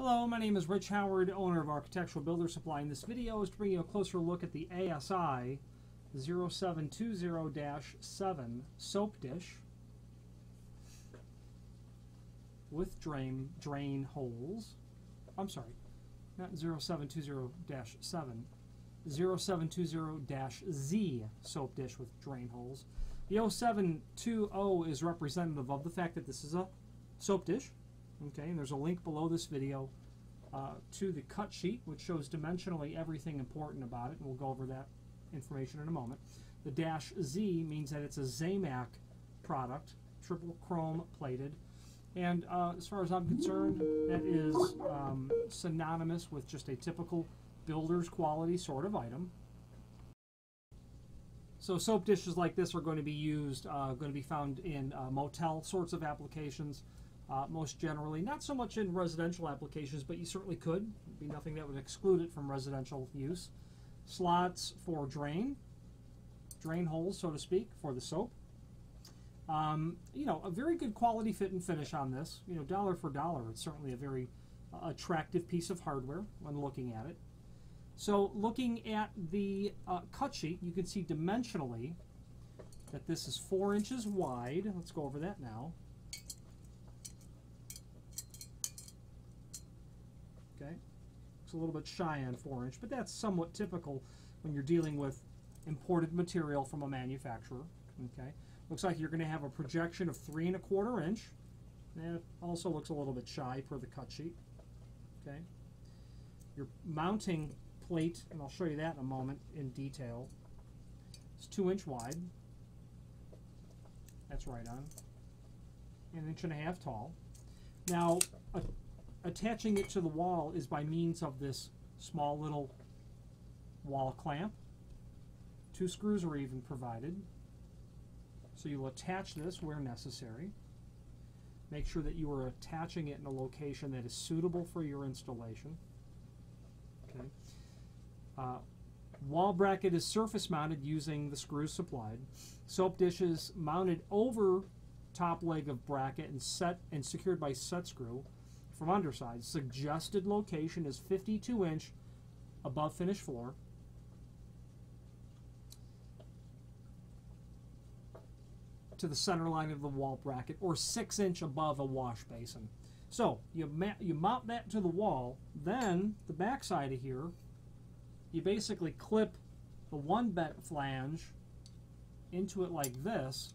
Hello, my name is Rich Howard, owner of Architectural Builder Supply, and this video is to bring you a closer look at the ASI 0720-7 soap dish with drain, drain holes. I'm sorry, not 0720-7, 0720-Z soap dish with drain holes. The 0720 is representative of the fact that this is a soap dish Okay, and there's a link below this video uh, to the cut sheet, which shows dimensionally everything important about it, and we'll go over that information in a moment. The dash Z means that it's a Zamak product, triple chrome plated, and uh, as far as I'm concerned, that is um, synonymous with just a typical builder's quality sort of item. So soap dishes like this are going to be used, uh, going to be found in uh, motel sorts of applications, uh, most generally. Not so much in residential applications, but you certainly could. There'd be nothing that would exclude it from residential use. Slots for drain, drain holes, so to speak, for the soap. Um, you know, a very good quality fit and finish on this. You know, dollar for dollar, it's certainly a very uh, attractive piece of hardware when looking at it. So looking at the uh, cut sheet, you can see dimensionally that this is four inches wide. Let's go over that now. Okay, it's a little bit shy on four inch, but that's somewhat typical when you're dealing with imported material from a manufacturer. Okay, looks like you're going to have a projection of three and a quarter inch. That also looks a little bit shy per the cut sheet. Okay, your mounting plate, and I'll show you that in a moment in detail. It's two inch wide. That's right on. An inch and a half tall. Now, a attaching it to the wall is by means of this small little wall clamp. Two screws are even provided. So you'll attach this where necessary. Make sure that you are attaching it in a location that is suitable for your installation. Okay. Uh, wall bracket is surface mounted using the screws supplied. Soap dishes mounted over top leg of bracket and set and secured by set screw from underside. Suggested location is 52 inch above finished floor. to the center line of the wall bracket or 6 inch above a wash basin. So you, you mount that to the wall, then the back side of here, you basically clip the one bent flange into it like this,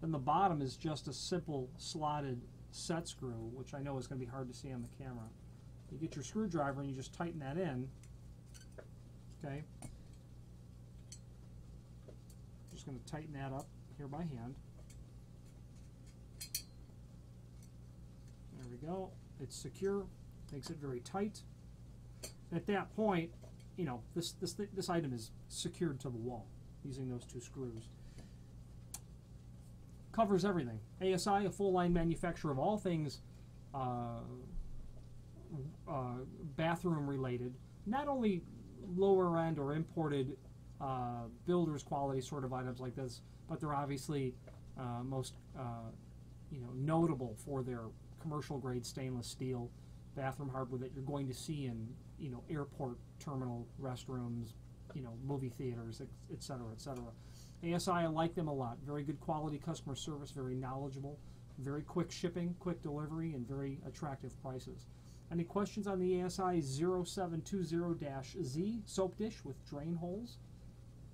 then the bottom is just a simple slotted set screw, which I know is going to be hard to see on the camera. You get your screwdriver and you just tighten that in. Okay. Just going to tighten that up here by hand. There we go. It's secure. Makes it very tight. At that point, you know, this, this, this item is secured to the wall using those two screws covers everything. ASI, a full line manufacturer of all things uh, uh, bathroom related, not only lower end or imported uh, builder's quality sort of items like this, but they're obviously uh, most uh, you know notable for their commercial grade stainless steel bathroom hardware that you're going to see in you know airport terminal restrooms, you know movie theaters, et cetera, et cetera. ASI, I like them a lot. Very good quality customer service, very knowledgeable, very quick shipping, quick delivery, and very attractive prices. Any questions on the ASI 0720-Z soap dish with drain holes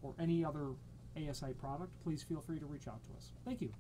or any other ASI product, please feel free to reach out to us. Thank you.